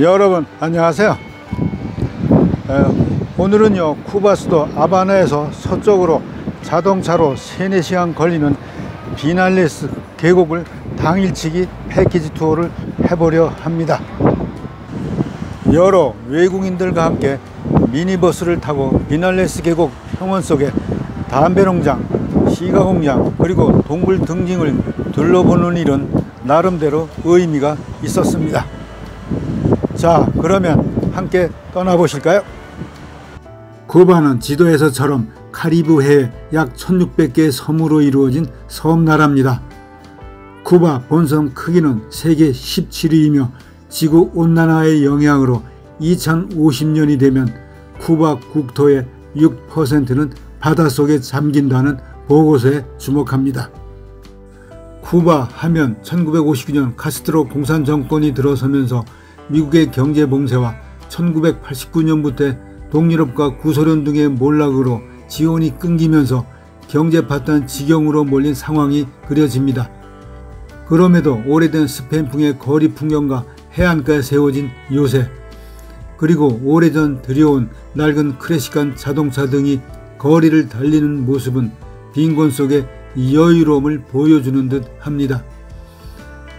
여러분 안녕하세요. 에, 오늘은요 쿠바 수도 아바나에서 서쪽으로 자동차로 3, 4시간 걸리는 비날레스 계곡을 당일치기 패키지 투어를 해보려 합니다. 여러 외국인들과 함께 미니버스를 타고 비날레스 계곡 평원 속에 담배농장, 시가공장 그리고 동굴 등징을 둘러보는 일은 나름대로 의미가 있었습니다 자 그러면 함께 떠나보실까요? 쿠바는 지도에서처럼 카리브해 약 1600개의 섬으로 이루어진 섬나라입니다. 쿠바 본섬 크기는 세계 17위이며 지구 온난화의 영향으로 2050년이 되면 쿠바 국토의 6%는 바닷속에 잠긴다는 보고서에 주목합니다. 쿠바 하면 1959년 카스트로 공산 정권이 들어서면서 미국의 경제 봉쇄와 1989년부터 동유럽과 구소련 등의 몰락으로 지원이 끊기면서 경제 파탄 지경으로 몰린 상황이 그려집니다. 그럼에도 오래된 스페인풍의 거리 풍경과 해안가에 세워진 요새 그리고 오래전 들여온 낡은 클래식한 자동차 등이 거리를 달리는 모습은 빈곤 속의 여유로움을 보여주는 듯 합니다.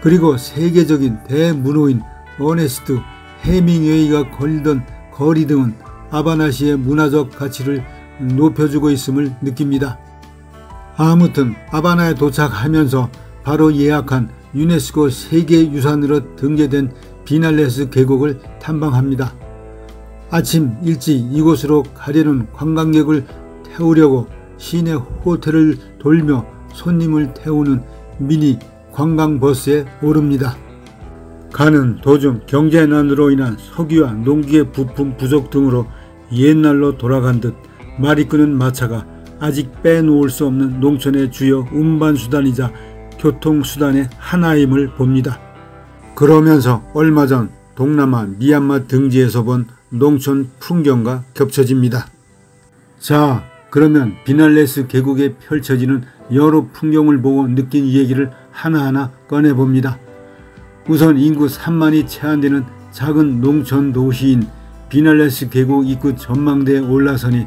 그리고 세계적인 대문호인 어네스트 해밍웨이가 걸던 거리 등은 아바나시의 문화적 가치를 높여주고 있음을 느낍니다. 아무튼 아바나에 도착하면서 바로 예약한 유네스코 세계유산으로 등재된 비날레스 계곡을 탐방합니다. 아침 일찍 이곳으로 가려는 관광객을 태우려고 시내 호텔을 돌며 손님을 태우는 미니 관광버스에 오릅니다. 가는 도중 경제난으로 인한 석유와 농기의 부품 부족 등으로 옛날로 돌아간 듯 말이 끄는 마차가 아직 빼놓을 수 없는 농촌의 주요 운반수단이자 교통수단의 하나임을 봅니다. 그러면서 얼마 전 동남아 미얀마 등지에서 본 농촌 풍경과 겹쳐집니다. 자, 그러면 비날레스 계곡에 펼쳐지는 여러 풍경을 보고 느낀 얘기를 하나하나 꺼내봅니다. 우선 인구 3만이 채 안 되는 작은 농촌 도시인 비날레스 계곡 입구 전망대에 올라서니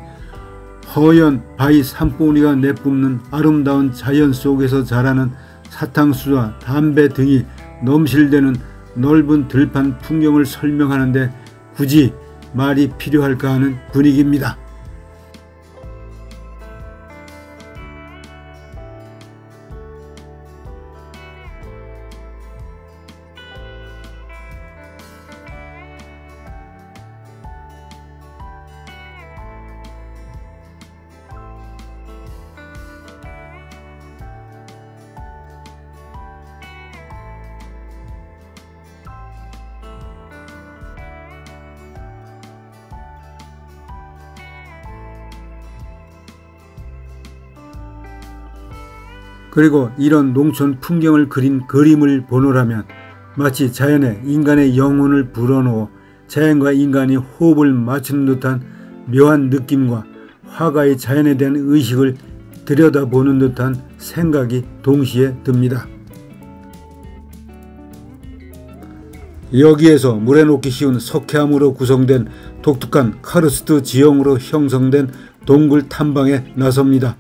허연 바위 산봉우리가 내뿜는 아름다운 자연 속에서 자라는 사탕수와 담배 등이 넘실대는 넓은 들판 풍경을 설명하는데 굳이 말이 필요할까 하는 분위기입니다. 그리고 이런 농촌 풍경을 그린 그림을 보노라면 마치 자연에 인간의 영혼을 불어넣어 자연과 인간이 호흡을 맞추는 듯한 묘한 느낌과 화가의 자연에 대한 의식을 들여다보는 듯한 생각이 동시에 듭니다. 여기에서 물에 녹기 쉬운 석회암으로 구성된 독특한 카르스트 지형으로 형성된 동굴 탐방에 나섭니다.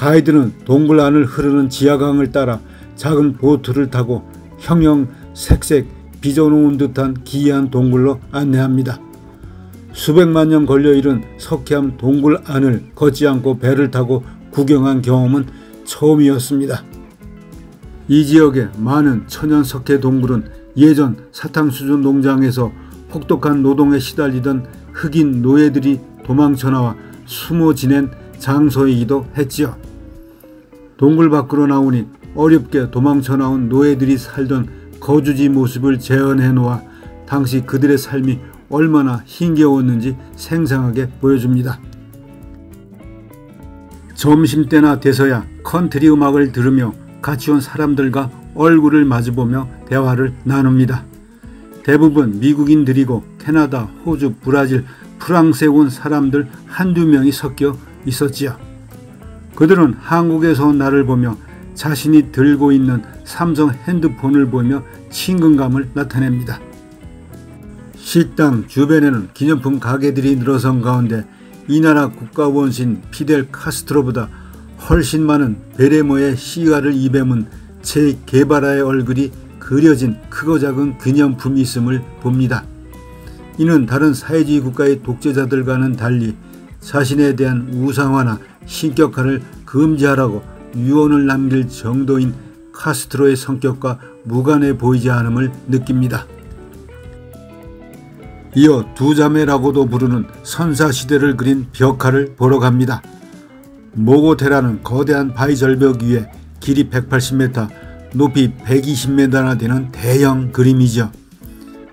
가이드는 동굴 안을 흐르는 지하강을 따라 작은 보트를 타고 형형 색색 빚어놓은 듯한 기이한 동굴로 안내합니다. 수백만 년 걸려 이른 석회암 동굴 안을 걷지 않고 배를 타고 구경한 경험은 처음이었습니다. 이 지역의 많은 천연 석회 동굴은 예전 사탕수준 농장에서 혹독한 노동에 시달리던 흑인 노예들이 도망쳐 나와 숨어 지낸 장소이기도 했지요. 동굴 밖으로 나오니 어렵게 도망쳐 나온 노예들이 살던 거주지 모습을 재현해 놓아 당시 그들의 삶이 얼마나 힘겨웠는지 생생하게 보여줍니다. 점심때나 돼서야 컨트리 음악을 들으며 같이 온 사람들과 얼굴을 마주보며 대화를 나눕니다. 대부분 미국인들이고 캐나다, 호주, 브라질, 프랑스에 온 사람들 한두 명이 섞여 있었지요. 그들은 한국에서 온 나를 보며 자신이 들고 있는 삼성 핸드폰을 보며 친근감을 나타냅니다. 식당 주변에는 기념품 가게들이 늘어선 가운데 이 나라 국가원신 피델 카스트로보다 훨씬 많은 베레모의 시가를 입에 문 제 게바라의 얼굴이 그려진 크고 작은 기념품이 있음을 봅니다. 이는 다른 사회주의 국가의 독재자들과는 달리 자신에 대한 우상화나 신격화를 금지하라고 유언을 남길 정도인 카스트로의 성격과 무관해 보이지 않음을 느낍니다. 이어 두 자매라고도 부르는 선사시대를 그린 벽화를 보러 갑니다. 모고테라는 거대한 바위 절벽 위에 길이 180m, 높이 120m나 되는 대형 그림이죠.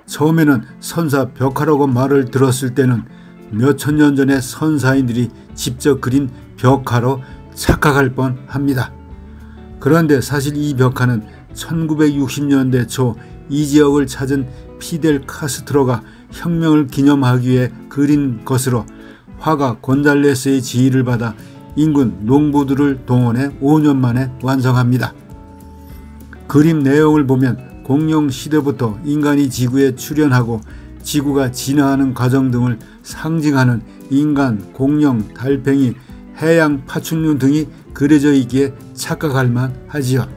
처음에는 선사 벽화라고 말을 들었을 때는 몇천 년 전에 선사인들이 직접 그린 벽화로 착각할 뻔 합니다. 그런데 사실 이 벽화는 1960년대 초 이 지역을 찾은 피델 카스트로가 혁명을 기념하기 위해 그린 것으로 화가 곤달레스의 지휘를 받아 인근 농부들을 동원해 5년 만에 완성합니다. 그림 내용을 보면 공룡 시대부터 인간이 지구에 출현하고 지구가 진화하는 과정 등을 상징하는 인간, 공룡, 달팽이, 해양 파충류 등이 그려져 있기에 착각할 만하지요.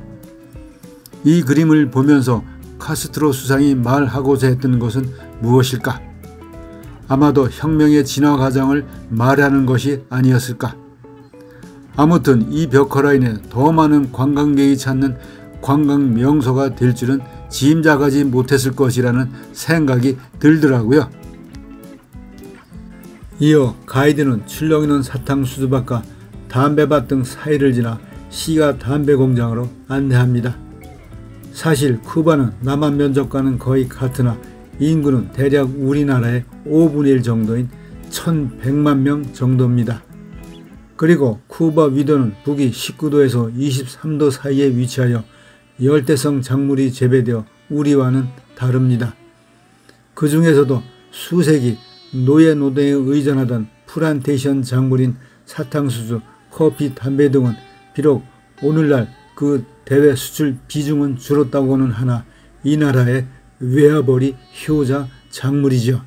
이 그림을 보면서 카스트로 수상이 말하고자 했던 것은 무엇일까? 아마도 혁명의 진화 과정을 말하는 것이 아니었을까? 아무튼 이 벽화로 인해 더 많은 관광객이 찾는 관광 명소가 될 줄은 짐작하지 못했을 것이라는 생각이 들더라고요. 이어 가이드는 출렁이는 사탕수수밭과 담배밭 등 사이를 지나 시가 담배 공장으로 안내합니다. 사실 쿠바는 남한 면적과는 거의 같으나 인구는 대략 우리나라의 5분의 1 정도인 1100만 명 정도입니다. 그리고 쿠바 위도는 북위 19도에서 23도 사이에 위치하여 열대성 작물이 재배되어 우리와는 다릅니다. 그 중에서도 수세기 노예 노동에 의존하던 플란테이션 작물인 사탕수수, 커피, 담배 등은 비록 오늘날 그 대외 수출 비중은 줄었다고는 하나 이 나라의 외화벌이 효자 작물이죠.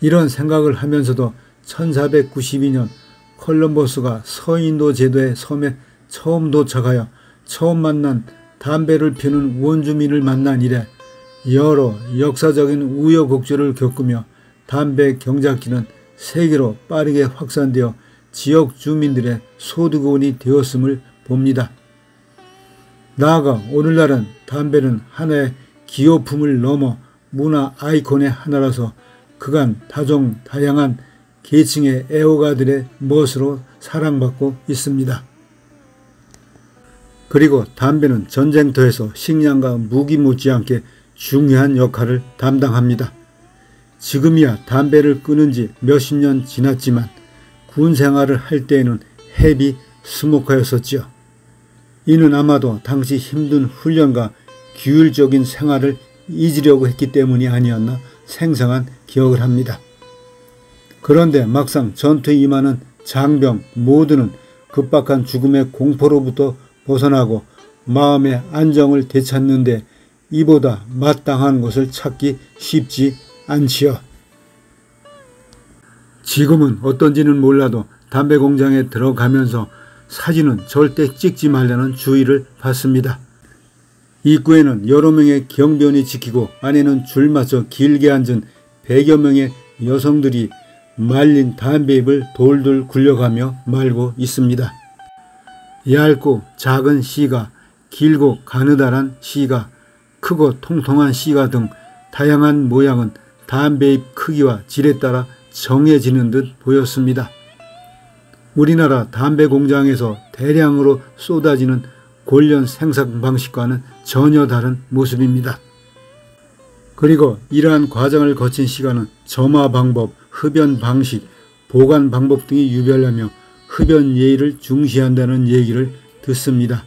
이런 생각을 하면서도 1492년 콜럼버스가 서인도 제도의 섬에 처음 도착하여 처음 만난 담배를 피우는 원주민을 만난 이래 여러 역사적인 우여곡절을 겪으며 담배 경작기는 세계로 빠르게 확산되어 지역 주민들의 소득원이 되었음을 봅니다. 나아가 오늘날은 담배는 하나의 기호품을 넘어 문화 아이콘의 하나라서 그간 다종 다양한 계층의 애호가들의 멋으로 사랑받고 있습니다. 그리고 담배는 전쟁터에서 식량과 무기 못지않게 중요한 역할을 담당합니다. 지금이야 담배를 끊은 지 몇십 년 지났지만 군 생활을 할 때에는 헤비 스모커였었지요. 이는 아마도 당시 힘든 훈련과 규율적인 생활을 잊으려고 했기 때문이 아니었나 생생한 기억을 합니다. 그런데 막상 전투에 임하는 장병 모두는 급박한 죽음의 공포로부터 벗어나고 마음의 안정을 되찾는데 이보다 마땅한 것을 찾기 쉽지 않지요. 지금은 어떤지는 몰라도 담배 공장에 들어가면서 사진은 절대 찍지 말라는 주의를 받습니다. 입구에는 여러 명의 경비원이 지키고 안에는 줄 맞춰 길게 앉은 100여 명의 여성들이 말린 담배잎을 돌돌 굴려가며 말고 있습니다. 얇고 작은 씨가 길고 가느다란 씨가 크고 통통한 씨가 등 다양한 모양은 담배잎 크기와 질에 따라 정해지는 듯 보였습니다. 우리나라 담배 공장에서 대량으로 쏟아지는 골련 생산 방식과는 전혀 다른 모습입니다. 그리고 이러한 과정을 거친 시간은 점화 방법, 흡연 방식, 보관 방법 등이 유별하며 흡연 예의를 중시한다는 얘기를 듣습니다.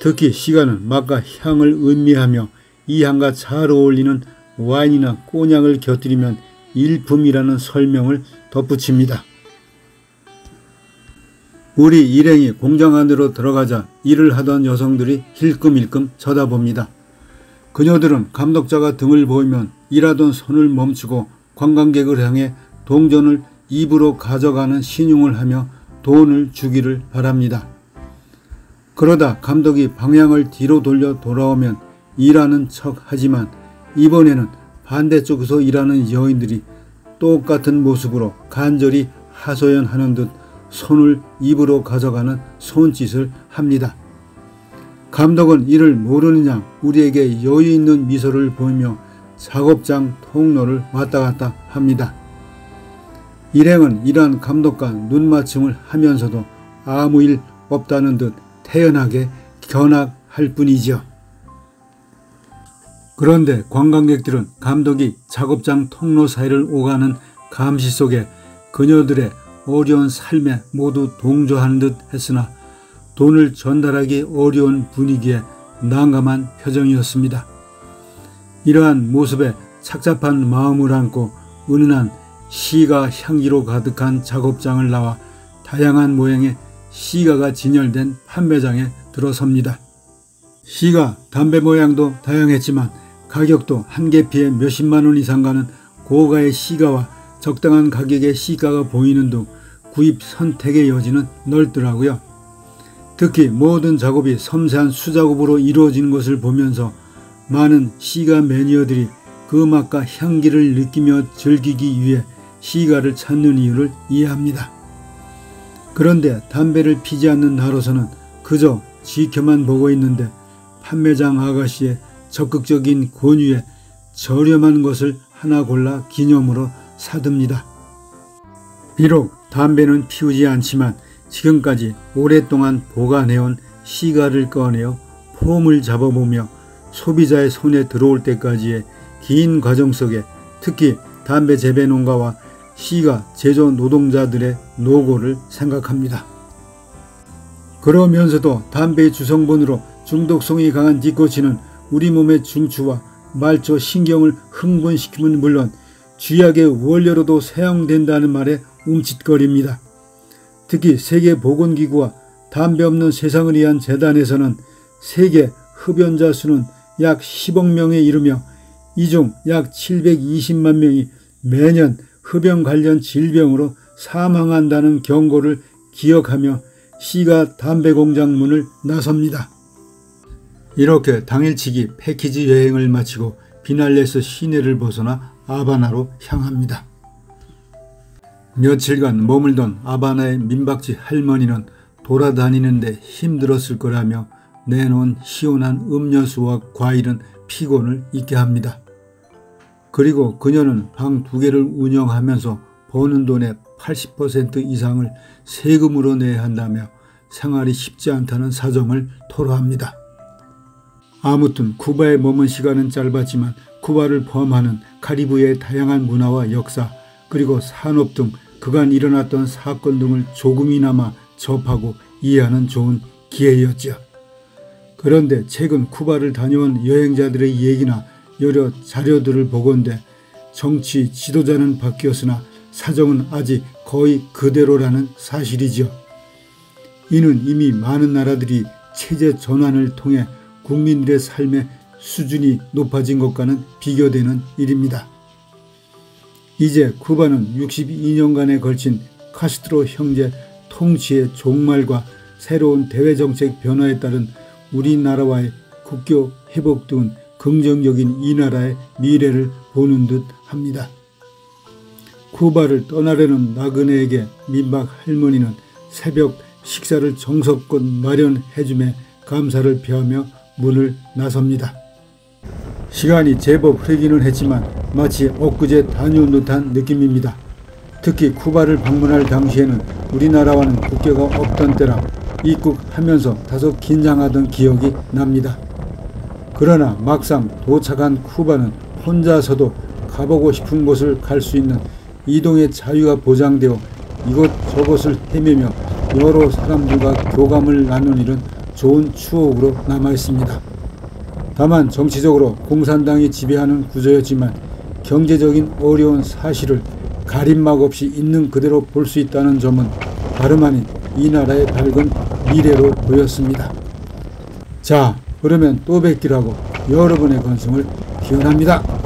특히 시간은 맛과 향을 음미하며 이 향과 잘 어울리는 와인이나 꼬냑을 곁들이면 일품이라는 설명을 덧붙입니다. 우리 일행이 공장 안으로 들어가자 일을 하던 여성들이 힐끔힐끔 쳐다봅니다. 그녀들은 감독자가 등을 보이면 일하던 손을 멈추고 관광객을 향해 동전을 입으로 가져가는 신용을 하며 돈을 주기를 바랍니다. 그러다 감독이 방향을 뒤로 돌려 돌아오면 일하는 척 하지만 이번에는 반대쪽에서 일하는 여인들이 똑같은 모습으로 간절히 하소연하는 듯 손을 입으로 가져가는 손짓을 합니다. 감독은 이를 모르느냐 우리에게 여유 있는 미소를 보이며 작업장 통로를 왔다 갔다 합니다. 일행은 이러한 감독과 눈맞춤을 하면서도 아무 일 없다는 듯 태연하게 견학할 뿐이지요. 그런데 관광객들은 감독이 작업장 통로 사이를 오가는 감시 속에 그녀들의 어려운 삶에 모두 동조하는 듯 했으나 돈을 전달하기 어려운 분위기에 난감한 표정이었습니다. 이러한 모습에 착잡한 마음을 안고 은은한 시가 향기로 가득한 작업장을 나와 다양한 모양의 시가가 진열된 판매장에 들어섭니다. 시가 담배 모양도 다양했지만 가격도 한 개피에 몇십만 원 이상 가는 고가의 시가와 적당한 가격의 시가가 보이는 등 구입 선택의 여지는 넓더라고요. 특히 모든 작업이 섬세한 수작업으로 이루어지는 것을 보면서 많은 시가 매니어들이 그 맛과 향기를 느끼며 즐기기 위해 시가를 찾는 이유를 이해합니다. 그런데 담배를 피지 않는 나로서는 그저 지켜만 보고 있는데 판매장 아가씨의 적극적인 권유에 저렴한 것을 하나 골라 기념으로 사듭니다. 비록 담배는 피우지 않지만 지금까지 오랫동안 보관해온 시가를 꺼내어 폼을 잡아보며 소비자의 손에 들어올 때까지의 긴 과정 속에 특히 담배 재배 농가와 시가 제조 노동자들의 노고를 생각합니다. 그러면서도 담배의 주성분으로 중독성이 강한 니코틴은 우리 몸의 중추와 말초 신경을 흥분시키면 물론 쥐약의 원료로도 사용된다는 말에 움찔거립니다. 특히 세계보건기구와 담배 없는 세상을 위한 재단에서는 세계 흡연자 수는 약 10억 명에 이르며 이 중 약 720만 명이 매년 흡연 관련 질병으로 사망한다는 경고를 기억하며 시가 담배 공장 문을 나섭니다. 이렇게 당일치기 패키지 여행을 마치고 비날레스 시내를 벗어나 아바나로 향합니다. 며칠간 머물던 아바나의 민박집 할머니는 돌아다니는데 힘들었을 거라며 내놓은 시원한 음료수와 과일은 피곤을 잊게 합니다. 그리고 그녀는 방 두 개를 운영하면서 버는 돈의 80% 이상을 세금으로 내야 한다며 생활이 쉽지 않다는 사정을 토로합니다. 아무튼 쿠바에 머문 시간은 짧았지만 쿠바를 포함하는 카리브의 다양한 문화와 역사 그리고 산업 등 그간 일어났던 사건 등을 조금이나마 접하고 이해하는 좋은 기회였죠. 그런데 최근 쿠바를 다녀온 여행자들의 얘기나 여러 자료들을 보건대 정치 지도자는 바뀌었으나 사정은 아직 거의 그대로라는 사실이죠. 이는 이미 많은 나라들이 체제 전환을 통해 국민들의 삶의 수준이 높아진 것과는 비교되는 일입니다. 이제 쿠바는 62년간에 걸친 카스트로 형제 통치의 종말과 새로운 대외정책 변화에 따른 우리나라와의 국교 회복 등 긍정적인 이 나라의 미래를 보는 듯 합니다. 쿠바를 떠나려는 나그네에게 민박 할머니는 새벽 식사를 정석껏 마련해줌에 감사를 표하며 문을 나섭니다. 시간이 제법 흐르기는 했지만 마치 엊그제 다녀온 듯한 느낌입니다. 특히 쿠바를 방문할 당시에는 우리나라와는 국교가 없던 때라 입국하면서 다소 긴장하던 기억이 납니다. 그러나 막상 도착한 쿠바는 혼자서도 가보고 싶은 곳을 갈 수 있는 이동의 자유가 보장되어 이곳저곳을 헤매며 여러 사람들과 교감을 나눈 일은 좋은 추억으로 남아 있습니다. 다만 정치적으로 공산당이 지배하는 구조였지만 경제적인 어려운 사실을 가림막 없이 있는 그대로 볼 수 있다는 점은 다름 아닌 이 나라의 밝은 미래로 보였습니다. 자, 그러면 또 뵙기라고 여러분의 건승을 기원합니다.